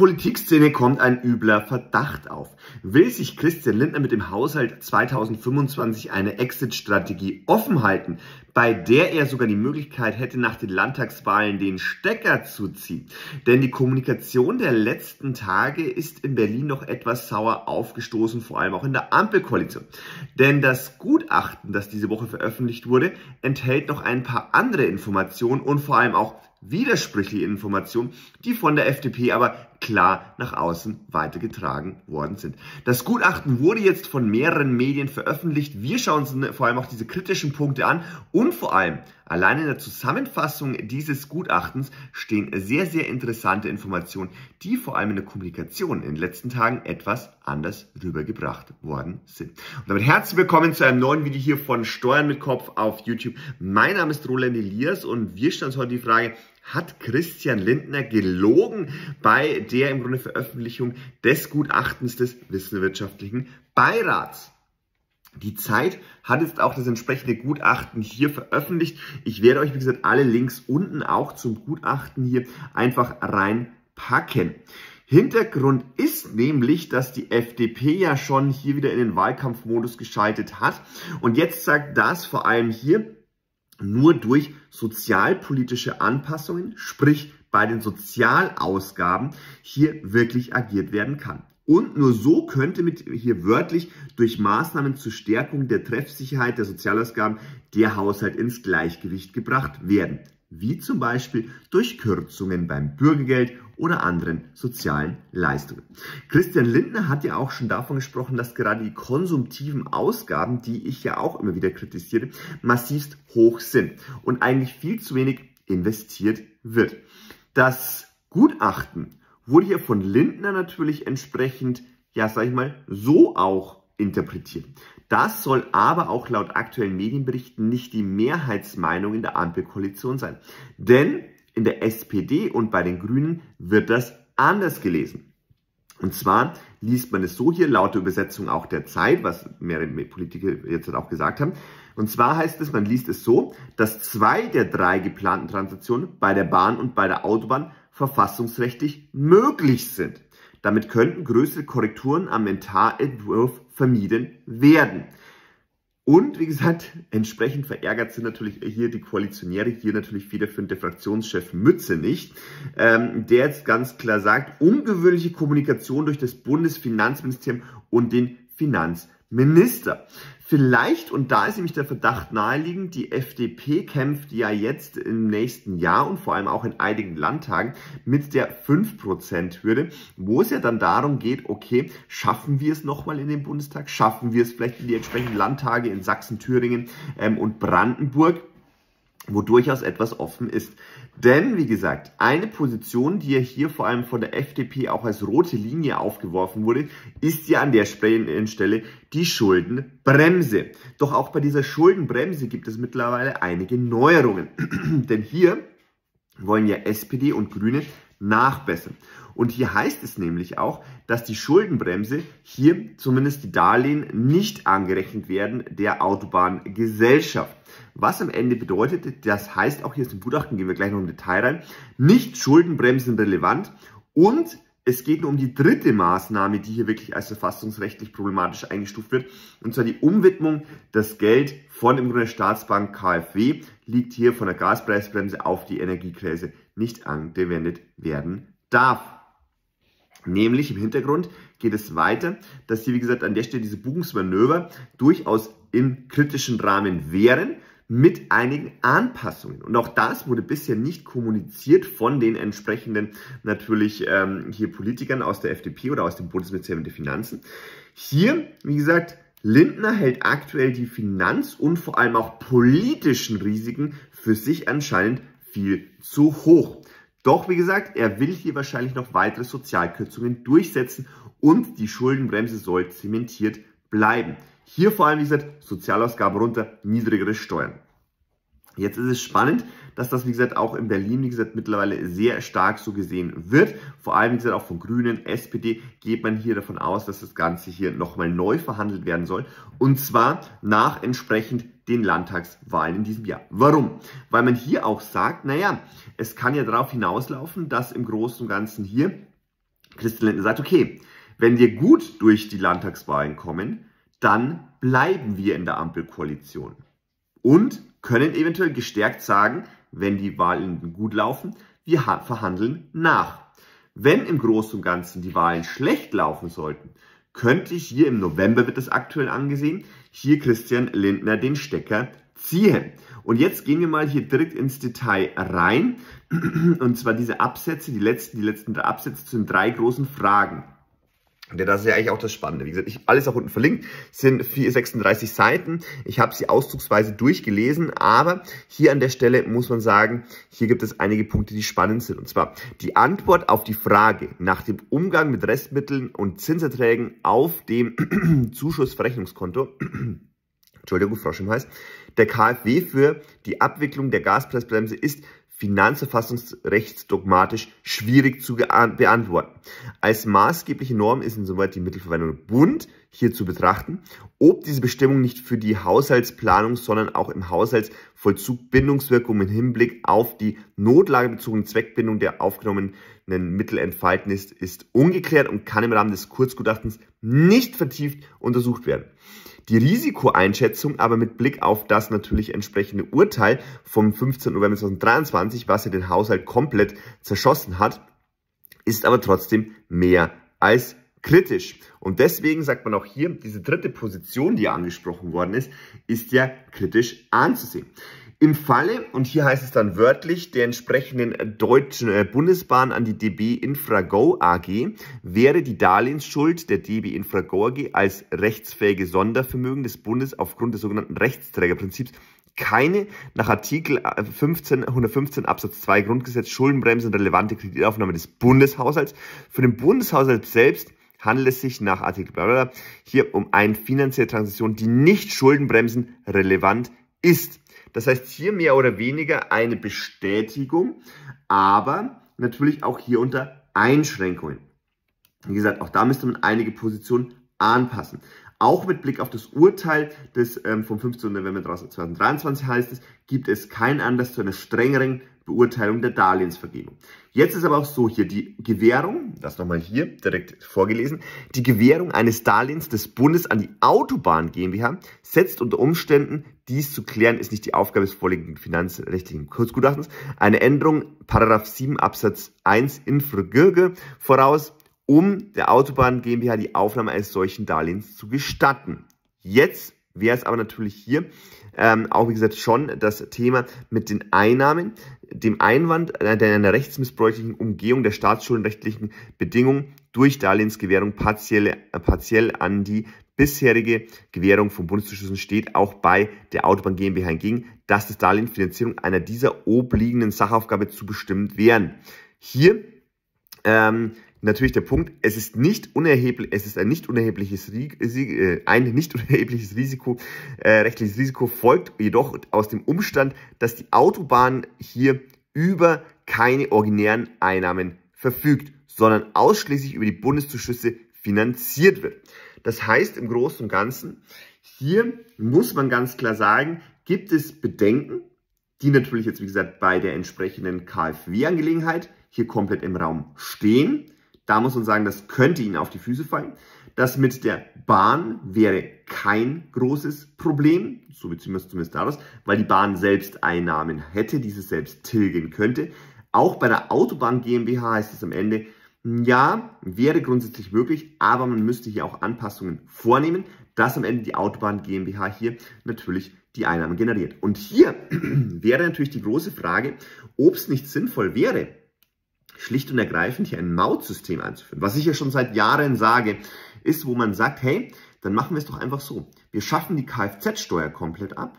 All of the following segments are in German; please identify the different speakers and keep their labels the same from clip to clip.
Speaker 1: Politikszene kommt ein übler Verdacht auf. Will sich Christian Lindner mit dem Haushalt 2025 eine Exit-Strategie offen halten, bei der er sogar die Möglichkeit hätte, nach den Landtagswahlen den Stecker zu ziehen? Denn die Kommunikation der letzten Tage ist in Berlin noch etwas sauer aufgestoßen, vor allem auch in der Ampelkoalition. Denn das Gutachten, das diese Woche veröffentlicht wurde, enthält noch ein paar andere Informationen und vor allem auch widersprüchliche Informationen, die von der FDP aber klar nach außen weitergetragen worden sind. Das Gutachten wurde jetzt von mehreren Medien veröffentlicht. Wir schauen uns vor allem auch diese kritischen Punkte an und vor allem allein in der Zusammenfassung dieses Gutachtens stehen sehr, sehr interessante Informationen, die vor allem in der Kommunikation in den letzten Tagen etwas anders rübergebracht worden sind. Und damit herzlich willkommen zu einem neuen Video hier von Steuern mit Kopf auf YouTube. Mein Name ist Roland Elias und wir stellen uns heute die Frage, hat Christian Lindner gelogen bei der im Grunde Veröffentlichung des Gutachtens des Wissenschaftswirtschaftlichen Beirats. Die Zeit hat jetzt auch das entsprechende Gutachten hier veröffentlicht. Ich werde euch, wie gesagt, alle Links unten auch zum Gutachten hier einfach reinpacken. Hintergrund ist nämlich, dass die FDP ja schon hier wieder in den Wahlkampfmodus geschaltet hat. Und jetzt sagt das vor allem hier nur durch sozialpolitische Anpassungen, sprich bei den Sozialausgaben, hier wirklich agiert werden kann. Und nur so könnte mit hier wörtlich durch Maßnahmen zur Stärkung der Treffsicherheit der Sozialausgaben der Haushalt ins Gleichgewicht gebracht werden wie zum Beispiel durch Kürzungen beim Bürgergeld oder anderen sozialen Leistungen. Christian Lindner hat ja auch schon davon gesprochen, dass gerade die konsumtiven Ausgaben, die ich ja auch immer wieder kritisiere, massivst hoch sind und eigentlich viel zu wenig investiert wird. Das Gutachten wurde hier von Lindner natürlich entsprechend, ja sag ich mal, so auch interpretiert. Das soll aber auch laut aktuellen Medienberichten nicht die Mehrheitsmeinung in der Ampelkoalition sein. Denn in der SPD und bei den Grünen wird das anders gelesen. Und zwar liest man es so hier, laut der Übersetzung auch der Zeit, was mehrere Politiker jetzt auch gesagt haben. Und zwar heißt es, man liest es so, dass zwei der drei geplanten Transaktionen bei der Bahn und bei der Autobahn verfassungsrechtlich möglich sind. Damit könnten größere Korrekturen am Mentalentwurf vermieden werden. Und wie gesagt, entsprechend verärgert sind natürlich hier die Koalitionäre, hier natürlich federführend der Fraktionschef Mütze nicht, ähm, der jetzt ganz klar sagt, ungewöhnliche Kommunikation durch das Bundesfinanzministerium und den Finanzminister. Vielleicht, und da ist nämlich der Verdacht naheliegend, die FDP kämpft ja jetzt im nächsten Jahr und vor allem auch in einigen Landtagen mit der 5%-Hürde, wo es ja dann darum geht, okay, schaffen wir es nochmal in den Bundestag, schaffen wir es vielleicht in die entsprechenden Landtage in Sachsen, Thüringen ähm, und Brandenburg wo durchaus etwas offen ist. Denn, wie gesagt, eine Position, die ja hier vor allem von der FDP auch als rote Linie aufgeworfen wurde, ist ja an der Stelle die Schuldenbremse. Doch auch bei dieser Schuldenbremse gibt es mittlerweile einige Neuerungen. Denn hier wollen ja SPD und Grüne nachbessern. Und hier heißt es nämlich auch, dass die Schuldenbremse hier zumindest die Darlehen nicht angerechnet werden der Autobahngesellschaft. Was am Ende bedeutet, das heißt auch hier ist im Gutachten, gehen wir gleich noch im Detail rein, nicht Schuldenbremsen relevant und es geht nur um die dritte Maßnahme, die hier wirklich als verfassungsrechtlich problematisch eingestuft wird. Und zwar die Umwidmung. Das Geld von im Grunde Staatsbank KfW liegt hier von der Gaspreisbremse auf die Energiekrise nicht angewendet werden darf. Nämlich im Hintergrund geht es weiter, dass hier, wie gesagt, an der Stelle diese Buchungsmanöver durchaus im kritischen Rahmen wären mit einigen Anpassungen. Und auch das wurde bisher nicht kommuniziert von den entsprechenden natürlich ähm, hier Politikern aus der FDP oder aus dem Bundesministerium der Finanzen. Hier, wie gesagt, Lindner hält aktuell die Finanz- und vor allem auch politischen Risiken für sich anscheinend viel zu hoch. Doch, wie gesagt, er will hier wahrscheinlich noch weitere Sozialkürzungen durchsetzen und die Schuldenbremse soll zementiert bleiben. Hier vor allem, wie gesagt, Sozialausgaben runter, niedrigere Steuern. Jetzt ist es spannend, dass das, wie gesagt, auch in Berlin, wie gesagt, mittlerweile sehr stark so gesehen wird. Vor allem, wie gesagt, auch von Grünen, SPD geht man hier davon aus, dass das Ganze hier nochmal neu verhandelt werden soll. Und zwar nach entsprechend den Landtagswahlen in diesem Jahr. Warum? Weil man hier auch sagt, naja, es kann ja darauf hinauslaufen, dass im Großen und Ganzen hier Christian Lindner sagt, okay, wenn wir gut durch die Landtagswahlen kommen, dann bleiben wir in der Ampelkoalition und können eventuell gestärkt sagen, wenn die Wahlen gut laufen, wir verhandeln nach. Wenn im Großen und Ganzen die Wahlen schlecht laufen sollten, könnte hier im November wird das aktuell angesehen, hier Christian Lindner den Stecker ziehen. Und jetzt gehen wir mal hier direkt ins Detail rein. Und zwar diese Absätze, die letzten, die letzten drei Absätze zu den drei großen Fragen. Ja, das ist ja eigentlich auch das Spannende. Wie gesagt, ich alles auch unten verlinkt, sind 36 Seiten. Ich habe sie auszugsweise durchgelesen, aber hier an der Stelle muss man sagen, hier gibt es einige Punkte, die spannend sind. Und zwar die Antwort auf die Frage nach dem Umgang mit Restmitteln und Zinserträgen auf dem Zuschussverrechnungskonto. Entschuldigung, Frosch im Hals. Der KfW für die Abwicklung der Gaspreisbremse ist finanzverfassungsrechtsdogmatisch schwierig zu beantworten. Als maßgebliche Norm ist insoweit die Mittelverwendung Bund hier zu betrachten, ob diese Bestimmung nicht für die Haushaltsplanung, sondern auch im Haushaltsvollzug Bindungswirkung im Hinblick auf die notlagebezogene Zweckbindung der aufgenommenen Mittel entfalten ist, ist ungeklärt und kann im Rahmen des Kurzgutachtens nicht vertieft untersucht werden. Die Risikoeinschätzung aber mit Blick auf das natürlich entsprechende Urteil vom 15. November 2023, was ja den Haushalt komplett zerschossen hat, ist aber trotzdem mehr als kritisch. Und deswegen sagt man auch hier, diese dritte Position, die ja angesprochen worden ist, ist ja kritisch anzusehen. Im Falle, und hier heißt es dann wörtlich, der entsprechenden deutschen äh, Bundesbahn an die DB Infrago AG wäre die Darlehensschuld der DB Infrago AG als rechtsfähige Sondervermögen des Bundes aufgrund des sogenannten Rechtsträgerprinzips keine nach Artikel 15, 115 Absatz 2 Grundgesetz Schuldenbremse und relevante Kreditaufnahme des Bundeshaushalts. Für den Bundeshaushalt selbst handelt es sich nach Artikel bla hier um eine finanzielle Transaktion, die nicht Schuldenbremsen relevant ist. Das heißt hier mehr oder weniger eine Bestätigung, aber natürlich auch hier unter Einschränkungen. Wie gesagt, auch da müsste man einige Positionen anpassen. Auch mit Blick auf das Urteil des, ähm, vom 15. November 2023 heißt es, gibt es keinen Anlass zu einer strengeren Beurteilung der Darlehensvergebung. Jetzt ist aber auch so hier die Gewährung, das nochmal hier direkt vorgelesen, die Gewährung eines Darlehens des Bundes an die Autobahn GmbH setzt unter Umständen, dies zu klären, ist nicht die Aufgabe des vorliegenden finanzrechtlichen Kurzgutachtens, eine Änderung Paragraph 7 Absatz 1 Infragirge voraus, um der Autobahn GmbH die Aufnahme eines solchen Darlehens zu gestatten. Jetzt wäre es aber natürlich hier ähm, auch, wie gesagt, schon das Thema mit den Einnahmen, dem Einwand äh, der einer rechtsmissbräuchlichen Umgehung der staatsschuldenrechtlichen Bedingungen durch Darlehensgewährung partiell, äh, partiell an die bisherige Gewährung von Bundeszuschüssen steht auch bei der Autobahn GmbH entgegen, dass das Darlehensfinanzierung einer dieser obliegenden Sachaufgabe zu bestimmt wären. Hier ähm, natürlich der Punkt, es ist nicht unerheblich, es ist ein nicht unerhebliches, äh, ein nicht unerhebliches Risiko, äh, rechtliches Risiko folgt jedoch aus dem Umstand, dass die Autobahn hier über keine originären Einnahmen verfügt, sondern ausschließlich über die Bundeszuschüsse finanziert wird. Das heißt im Großen und Ganzen, hier muss man ganz klar sagen, gibt es Bedenken, die natürlich jetzt, wie gesagt, bei der entsprechenden KfW-Angelegenheit hier komplett im Raum stehen. Da muss man sagen, das könnte Ihnen auf die Füße fallen. Das mit der Bahn wäre kein großes Problem, so beziehen wir es zumindest daraus, weil die Bahn selbst Einnahmen hätte, diese selbst tilgen könnte. Auch bei der Autobahn GmbH heißt es am Ende, ja, wäre grundsätzlich möglich, aber man müsste hier auch Anpassungen vornehmen, dass am Ende die Autobahn GmbH hier natürlich die Einnahmen generiert. Und hier wäre natürlich die große Frage, ob es nicht sinnvoll wäre, schlicht und ergreifend hier ein Mautsystem einzuführen. Was ich ja schon seit Jahren sage, ist, wo man sagt, hey, dann machen wir es doch einfach so. Wir schaffen die Kfz-Steuer komplett ab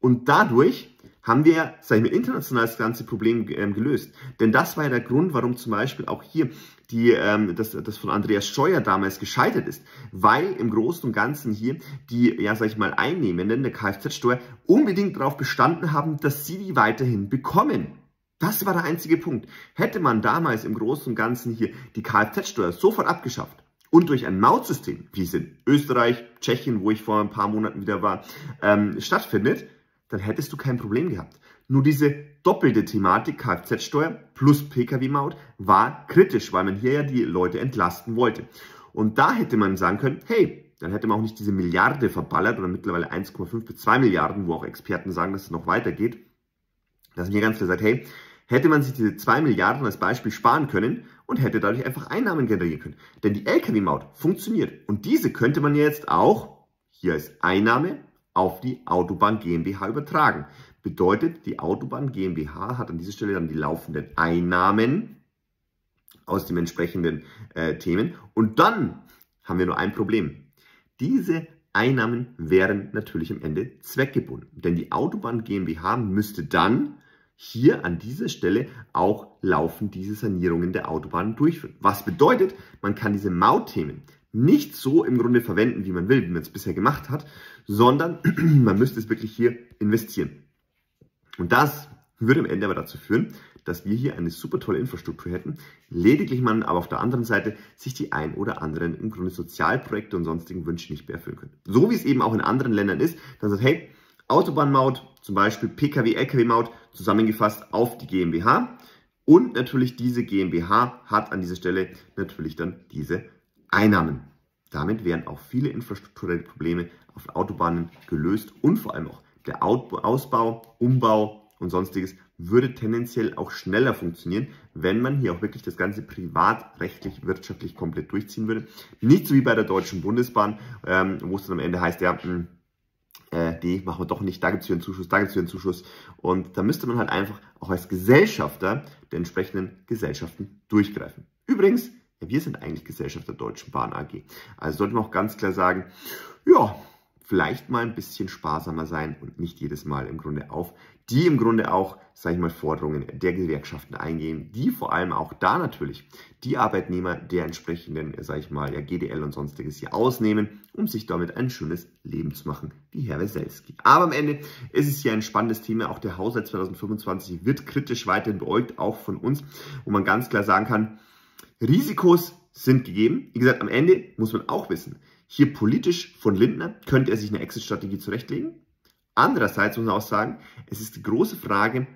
Speaker 1: und dadurch haben wir, sage ich mal, international das ganze Problem ähm, gelöst. Denn das war ja der Grund, warum zum Beispiel auch hier die, ähm, das, das von Andreas Scheuer damals gescheitert ist. Weil im Großen und Ganzen hier die, ja, sag ich mal, Einnehmenden der Kfz-Steuer unbedingt darauf bestanden haben, dass sie die weiterhin bekommen. Das war der einzige Punkt. Hätte man damals im Großen und Ganzen hier die Kfz-Steuer sofort abgeschafft und durch ein Mautsystem, wie es in Österreich, Tschechien, wo ich vor ein paar Monaten wieder war, ähm, stattfindet, dann hättest du kein Problem gehabt. Nur diese doppelte Thematik Kfz-Steuer plus Pkw-Maut war kritisch, weil man hier ja die Leute entlasten wollte. Und da hätte man sagen können, hey, dann hätte man auch nicht diese Milliarde verballert oder mittlerweile 1,5 bis 2 Milliarden, wo auch Experten sagen, dass es noch weitergeht. Dass man hier ganz klar sagt, hey, hätte man sich diese 2 Milliarden als Beispiel sparen können und hätte dadurch einfach Einnahmen generieren können. Denn die Lkw-Maut funktioniert und diese könnte man jetzt auch hier als Einnahme auf die Autobahn GmbH übertragen. Bedeutet, die Autobahn GmbH hat an dieser Stelle dann die laufenden Einnahmen aus den entsprechenden äh, Themen. Und dann haben wir nur ein Problem. Diese Einnahmen wären natürlich am Ende zweckgebunden. Denn die Autobahn GmbH müsste dann hier an dieser Stelle auch laufend diese Sanierungen der Autobahnen durchführen. Was bedeutet, man kann diese Mautthemen nicht so im Grunde verwenden, wie man will, wie man es bisher gemacht hat, sondern man müsste es wirklich hier investieren. Und das würde am Ende aber dazu führen, dass wir hier eine super tolle Infrastruktur hätten, lediglich man aber auf der anderen Seite sich die ein oder anderen im Grunde Sozialprojekte und sonstigen Wünsche nicht mehr erfüllen können. So wie es eben auch in anderen Ländern ist, dann sagt, hey, Autobahnmaut, zum Beispiel Pkw, Lkw-Maut zusammengefasst auf die GmbH und natürlich diese GmbH hat an dieser Stelle natürlich dann diese Einnahmen. Damit wären auch viele infrastrukturelle Probleme auf Autobahnen gelöst und vor allem auch der Ausbau, Umbau und sonstiges würde tendenziell auch schneller funktionieren, wenn man hier auch wirklich das Ganze privatrechtlich, wirtschaftlich komplett durchziehen würde. Nicht so wie bei der Deutschen Bundesbahn, ähm, wo es dann am Ende heißt, ja, mh, hm, äh, die machen wir doch nicht, da gibt es wieder einen Zuschuss, da gibt es einen Zuschuss. Und da müsste man halt einfach auch als Gesellschafter der entsprechenden Gesellschaften durchgreifen. Übrigens, ja, wir sind eigentlich Gesellschafter der Deutschen Bahn AG. Also sollte man auch ganz klar sagen, ja, vielleicht mal ein bisschen sparsamer sein und nicht jedes Mal im Grunde auf die im Grunde auch, sage ich mal, Forderungen der Gewerkschaften eingehen, die vor allem auch da natürlich die Arbeitnehmer der entsprechenden, sage ich mal, ja, GDL und sonstiges hier ausnehmen, um sich damit ein schönes Leben zu machen, wie Herr Weselski. Aber am Ende ist es hier ein spannendes Thema. Auch der Haushalt 2025 wird kritisch weiterhin beäugt, auch von uns, wo man ganz klar sagen kann, Risikos sind gegeben. Wie gesagt, am Ende muss man auch wissen, hier politisch von Lindner könnte er sich eine Exit-Strategie zurechtlegen. Andererseits muss man auch sagen, es ist die große Frage,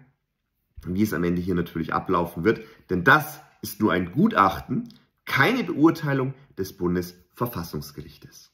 Speaker 1: wie es am Ende hier natürlich ablaufen wird, denn das ist nur ein Gutachten, keine Beurteilung des Bundesverfassungsgerichtes.